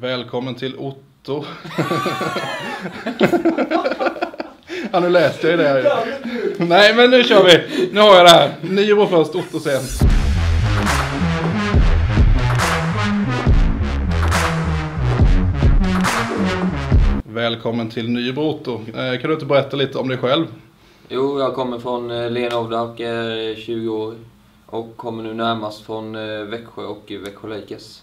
Välkommen till Otto. ja, nu läste jag ju det här. Nej, men nu kör vi. Nu har jag det här. Nybro först, Otto sen. Välkommen till Nybro Otto. Eh, Kan du inte berätta lite om dig själv? Jo, jag kommer från eh, Lenhovda, är 20 år och kommer nu närmast från eh, Växjö och Växjö Lakers.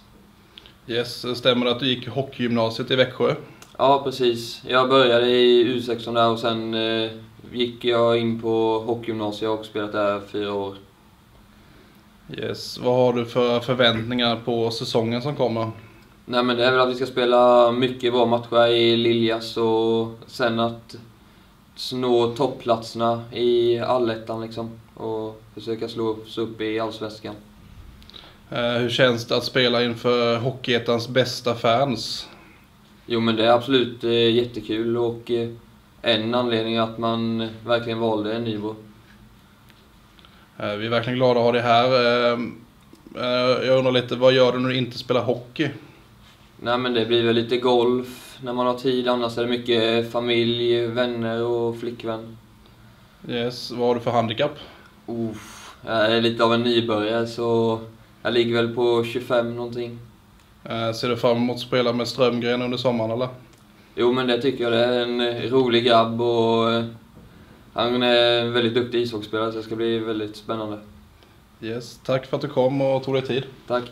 Yes, stämmer att du gick hockeygymnasiet i Växjö? Ja, precis. Jag började i U16 där och sen eh, gick jag in på hockeygymnasiet och spelat där fyra år. Yes, vad har du för förväntningar på säsongen som kommer? Nej men det är väl att vi ska spela mycket bra matcher i Liljas och sen att nå toppplatserna i allettan liksom. Och försöka slå oss upp i Allsvenskan. Eh, Hur känns det att spela inför Hockeyettans bästa fans? Jo men det är absolut eh, jättekul och eh, en anledning att man verkligen valde Nybro. Vi är verkligen glada att ha dig här. Jag undrar lite, vad gör du när du inte spelar hockey? Nej men det blir väl lite golf när man har tid, annars är det mycket familj, vänner och flickvän. Yes, vad har du för handikapp? Uff, jag är lite av en nybörjare så jag ligger väl på 25 någonting. Eh, Ser du fram emot att spela med Strömgren under sommaren eller? Jo men det tycker jag, det är en rolig grabb och eh, han är en väldigt duktig ishockeyspelare så det ska bli väldigt spännande. Yes, tack för att du kom och tog dig tid. Tack!